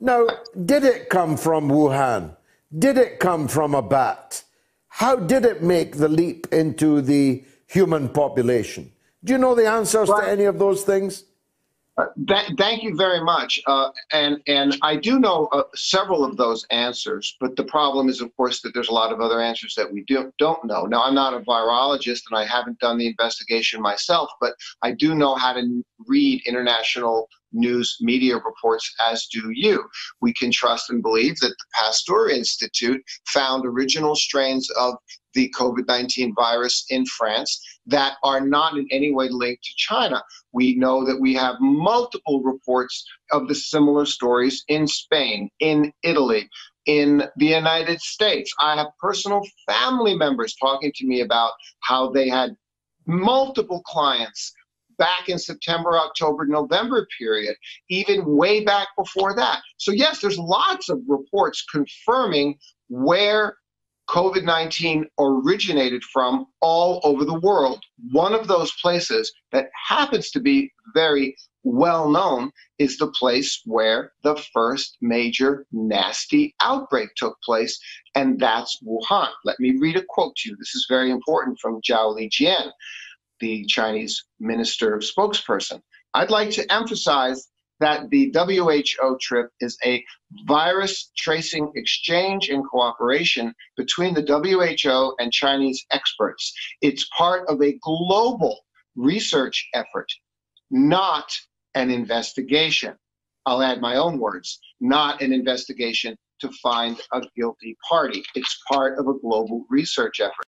Now, did it come from Wuhan? Did it come from a bat? How did it make the leap into the human population? Do you know the answers to any of those things? Uh, th- thank you very much. Uh, and and I do know uh, several of those answers, but the problem is, of course, that there's a lot of other answers that we do, don't know. Now, I'm not a virologist and I haven't done the investigation myself, but I do know how to read international news media reports, as do you. We can trust and believe that the Pasteur Institute found original strains of the COVID 19 virus in France that are not in any way linked to China. We know that we have multiple reports of the similar stories in Spain, in Italy, in the United States. I have personal family members talking to me about how they had multiple clients back in September, October, November period, even way back before that. So, yes, there's lots of reports confirming where COVID 19 originated from all over the world. One of those places that happens to be very well known is the place where the first major nasty outbreak took place, and that's Wuhan. Let me read a quote to you. This is very important from Zhao Lijian, the Chinese minister of spokesperson. I'd like to emphasize that the WHO trip is a virus tracing exchange and cooperation between the WHO and Chinese experts. It's part of a global research effort, not an investigation. I'll add my own words, not an investigation to find a guilty party. It's part of a global research effort.